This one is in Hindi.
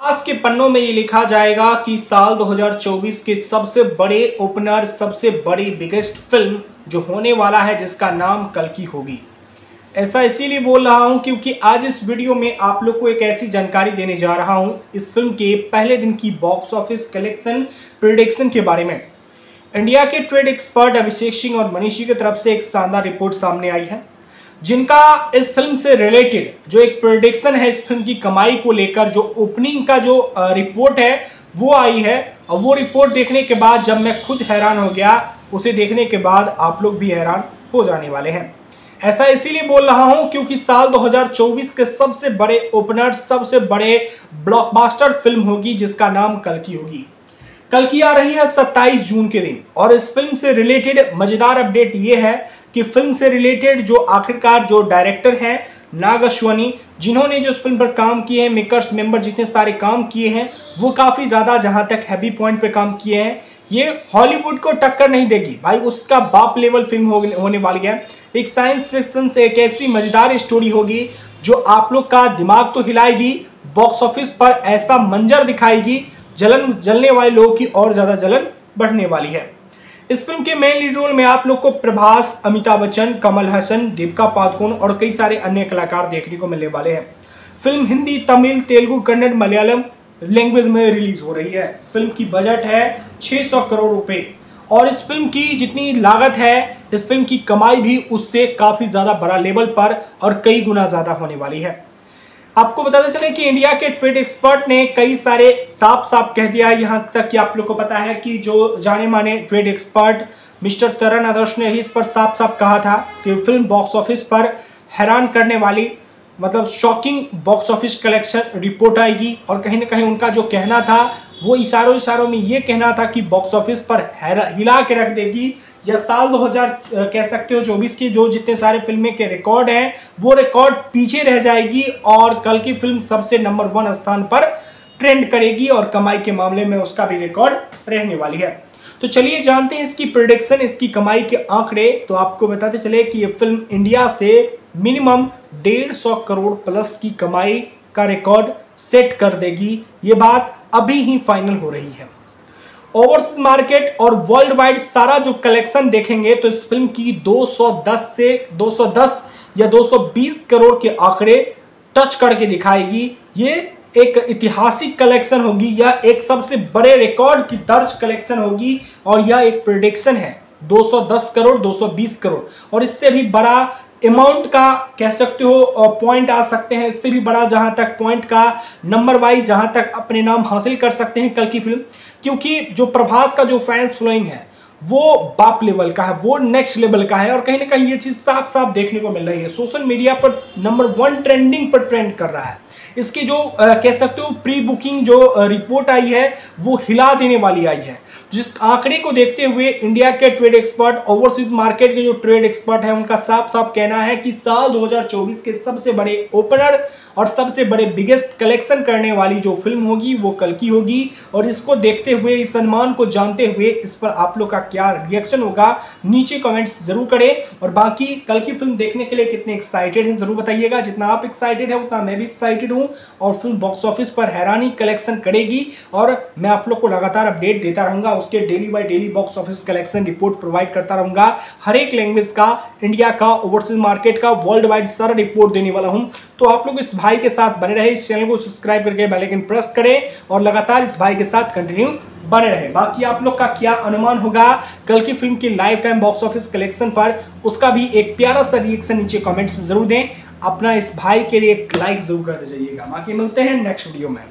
आज के पन्नों में ये लिखा जाएगा कि साल 2024 के सबसे बड़े ओपनर, सबसे बड़ी बिगेस्ट फ़िल्म जो होने वाला है, जिसका नाम कल की होगी। ऐसा इसीलिए बोल रहा हूँ क्योंकि आज इस वीडियो में आप लोग को एक ऐसी जानकारी देने जा रहा हूँ इस फ़िल्म के पहले दिन की बॉक्स ऑफ़िस कलेक्शन प्रिडिक्शन के बारे में। इंडिया के ट्रेड एक्सपर्ट अभिषेक सिंह और मनीषी की तरफ़ से एक शानदार रिपोर्ट सामने आई है। जिनका इस फ़िल्म से रिलेटेड जो एक प्रोडिक्शन है इस फ़िल्म की कमाई को लेकर, जो ओपनिंग का जो रिपोर्ट है, वो आई है। और वो रिपोर्ट देखने के बाद जब मैं खुद हैरान हो गया, उसे देखने के बाद आप लोग भी हैरान हो जाने वाले हैं। ऐसा इसीलिए बोल रहा हूँ क्योंकि साल 2024 के सबसे बड़े ओपनर सबसे बड़े ब्लॉकबास्टर फ़िल्म होगी जिसका नाम कल की होगी। कल की आ रही है 27 जून के दिन। और इस फ़िल्म से रिलेटेड मज़ेदार अपडेट ये है कि फ़िल्म से रिलेटेड जो आखिरकार जो डायरेक्टर हैं नाग अश्वनी जिन्होंने जो इस फ़िल्म पर काम किए हैं मेकर्स मेंबर जितने सारे काम किए हैं वो काफ़ी ज़्यादा जहाँ तक हैवी पॉइंट पे काम किए हैं। ये हॉलीवुड को टक्कर नहीं देगी। भाई उसका बाप लेवल फ़िल्म हो, होने वाली है। एक साइंस फिक्शन से एक ऐसी मज़ेदार स्टोरी होगी जो आप लोग का दिमाग तो हिलाएगी बॉक्स ऑफ़िस पर ऐसा मंजर दिखाएगी जलन, जलने वाले लोगों की और ज़्यादा जलन बढ़ने वाली है। इस फ़िल्म के मेन लीड रोल में आप लोग को प्रभास, अमिताभ बच्चन, कमल हसन, दीपिका पादुकोण और कई सारे अन्य कलाकार देखने को मिलने वाले हैं। फ़िल्म हिंदी, तमिल, तेलुगु, कन्नड़, मलयालम लैंग्वेज में रिलीज़ हो रही है। फ़िल्म की बजट है 600 करोड़ रुपए। और इस फ़िल्म की जितनी लागत है, इस फ़िल्म की कमाई भी उससे काफ़ी ज़्यादा बड़ा लेवल पर और कई गुना ज़्यादा होने वाली है। आपको बताते चले कि इंडिया के ट्रेड एक्सपर्ट ने कई सारे साफ़ साफ़ कह दिया है। यहाँ तक कि आप लोग को पता है कि जो जाने माने trade expert mister Taran Adarsh ने ही इस पर साफ़ साफ़ कहा था कि फ़िल्म बॉक्स ऑफ़िस पर हैरान करने वाली मतलब shocking box office collection report आएगी। और कहीं ना कहीं उनका जो कहना था, वो इशारों इशारों में ये कहना था कि बॉक्स ऑफ़िस पर हिला के रख देगी। या साल 2000 कह सकते हो 24 की जो जितने सारे फ़िल्में के रिकॉर्ड हैं, वो रिकॉर्ड पीछे रह जाएगी और कल की फ़िल्म सबसे नंबर वन स्थान पर ट्रेंड करेगी और कमाई के मामले में उसका भी रिकॉर्ड रहने वाली है। तो चलिए जानते हैं इसकी प्रोडिक्शन इसकी कमाई के आंकड़े। तो आपको बताते चले कि ये फ़िल्म इंडिया से मिनिमम डेढ़ सौ करोड़ प्लस की कमाई का रिकॉर्ड सेट कर देगी। ये बात अभी ही फाइनल हो रही है। ओवरसीज मार्केट और वर्ल्ड वाइड सारा जो कलेक्शन देखेंगे तो इस फ़िल्म की 210 से 210 या 220 करोड़ के आंकड़े टच करके दिखाएगी। ये एक ऐतिहासिक कलेक्शन होगी, या एक सबसे बड़े रिकॉर्ड की दर्ज कलेक्शन होगी, और यह एक प्रोडिक्शन है। 210 करोड़ 220 करोड़। और इससे भी बड़ा अमाउंट का कह सकते हो पॉइंट आ सकते हैं। इससे भी बड़ा जहाँ तक पॉइंट का नंबर वाइज जहाँ तक अपने नाम हासिल कर सकते हैं कल की फ़िल्म क्योंकि जो प्रभास का जो फैंस फ्लोइंग है वो बाप लेवल का है वो नेक्स्ट लेवल का है। और कहीं ना कहीं ये चीज़ साफ़ साफ़ देखने को मिल रही है। सोशल मीडिया पर नंबर वन ट्रेंडिंग पर ट्रेंड कर रहा है। इसकी जो आ, कह सकते हो प्री बुकिंग जो रिपोर्ट आई है वो हिला देने वाली आई है। जिस आंकड़े को देखते हुए इंडिया के ट्रेड एक्सपर्ट, ओवरसीज मार्केट के जो ट्रेड एक्सपर्ट है, उनका साफ़ साफ़ कहना है कि साल 2024 के सबसे बड़े ओपनर और सबसे बड़े बिगेस्ट कलेक्शन करने वाली जो फ़िल्म होगी, वो कल की होगी। और इसको देखते हुए, इस सम्मान को जानते हुए, इस पर आप लोग का क्या रिएक्शन होगा, नीचे कमेंट्स ज़रूर करें। और बाकी कल की फ़िल्म देखने के लिए कितने एक्साइटेड हैं, ज़रूर बताइएगा। जितना आप एक्साइटेड है, उतना मैं भी एक्साइटेड हूँ। और फ़िल्म बॉक्स ऑफ़िस पर हैरानी कलेक्शन करेगी। और मैं आप लोग को लगातार अपडेट देता रहूँगा। उसके daily by daily box office collection report provide करता रहूँगा। हर एक लैंग्वेज का इंडिया का ओवरसीज मार्केट का वर्ल्ड वाइड सारा रिपोर्ट देने वाला हूँ। तो आप लोग इस भाई के साथ बने रहे, इस चैनल को सब्सक्राइब करके बेल आइकन प्रेस करें और लगातार इस भाई के साथ कंटिन्यू बने रहे। बाकी आप लोग का क्या अनुमान होगा? कल की फ़िल्म की life time box office collection पर उसका भी एक प्यारा सा रिएक्शन नीचे कमेंट्स में ज़रूर दें। अपना इस भाई के लिए एक लाइक ज़रूर कर दीजिएगा। बाकी मिलते हैं नेक्स्ट वीडियो में।